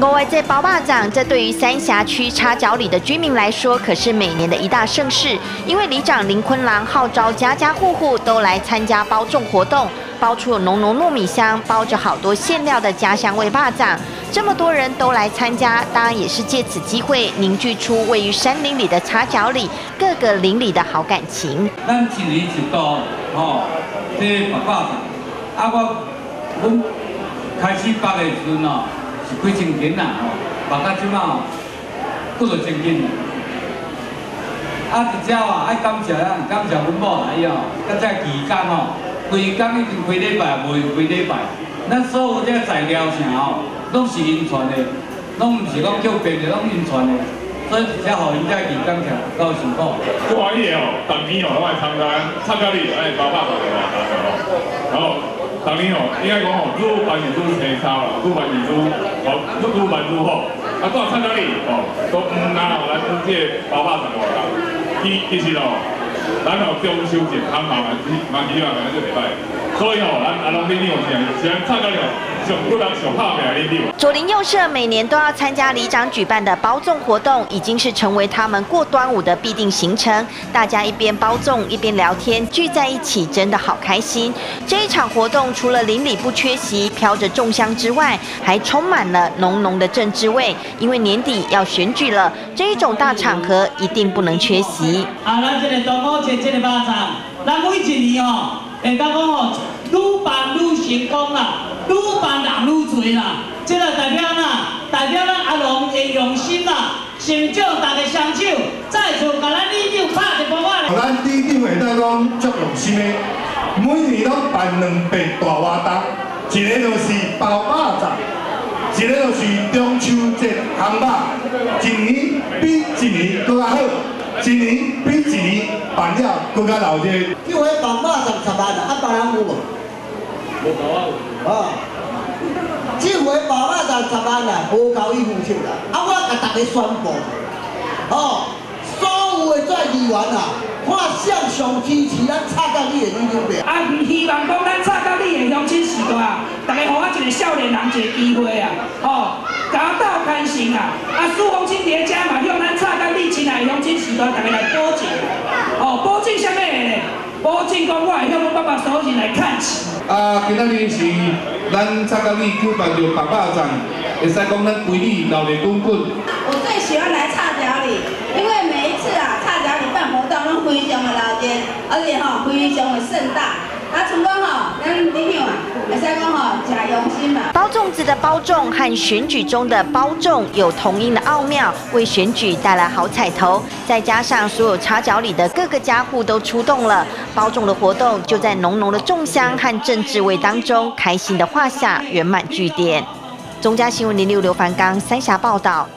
我外在包霸掌，这对于三峡区插脚里的居民来说，可是每年的一大盛事。因为里长林坤郎号召家家户户都来参加包粽活动，包出有浓浓糯米香，包着好多馅料的家乡味霸掌。这么多人都来参加，当然也是借此机会凝聚出位于山林里的插脚里各个邻里的好感情。咱一年一度吼，这包霸掌，啊我，阮开始包的时阵哦。是几千斤啦吼，目到即马吼，过了千斤啦。啊，一只哦，爱感谢咱，感谢阮某来哦，甲这期间吼，规工已经几礼拜，无几礼拜。咱所有这材料啥吼，拢是因传的，拢毋是讲叫别个，拢因传的。所以一只互因这期间吃够辛苦。欢喜哦，当天哦，拢来参加参加哩，哎，包百块的话，然后。当年哦，应该讲哦，愈办愈愈清操啦，愈办愈愈哦，愈办愈好。啊，搁参加你哦，都唔拿哦来估这包百十五啦。其其实哦，咱哦中秋节康嘛嘛，嘛起码嘛就礼拜。所以哦，咱阿龙弟弟哦，是是参加了。左邻右舍每年都要参加里长举办的包粽活动，已经是成为他们过端午的必定行程。大家一边包粽一边聊天，聚在一起真的好开心。这一场活动除了邻里不缺席飘着粽香之外，还充满了浓浓的政治味。因为年底要选举了，这一种大场合一定不能缺席。啊，咱这个端午节这个巴掌，咱每一年哦，会当讲哦，愈办愈成功啦。愈办人愈多啦，即个代表呐，代表咱阿龙的用心啦，先将大家双手，再次甲咱李长拍一波啊！咱李长会当讲足用心的，每年拢办两百大活动，一个就是包肉粽，一个就是中秋节烘肉，一年比一年更加好，一年比一年办了更加热闹。因为包肉粽十万，啊，别人有无？无够啊！这回爸爸就十万啦，无够伊付出啦。啊，我甲大家宣布，哦，所有的在议员啊，看向上支持咱蔡到你的李长伯。啊，唔希望讲咱蔡到你的乡亲时代，大家给我一个少年人一个机会啊，哦，家道开心啊！啊，苏红金叠加嘛，向咱蔡到你亲爱乡亲时代，大家来保证，哦，保证什么？保证讲我会向阮爸爸所有人来看齐。啊，今仔日是咱蔡到里举办着爸爸站，会使讲咱规里闹热滚滚。我最喜欢来插脚里，因为每一次啊，插脚里办活动拢非常的闹热，而且吼非常的盛大。啊，成功吼，咱李长啊，会使讲吼，真用心嘛。包粽子的包粽和选举中的包粽有同音的奥妙，为选举带来好彩头。再加上所有插脚里的各个家户都出动了，包粽的活动就在浓浓的粽香和政治味当中，开心的画下圆满句点。中嘉新闻零六刘凡刚三峡报道。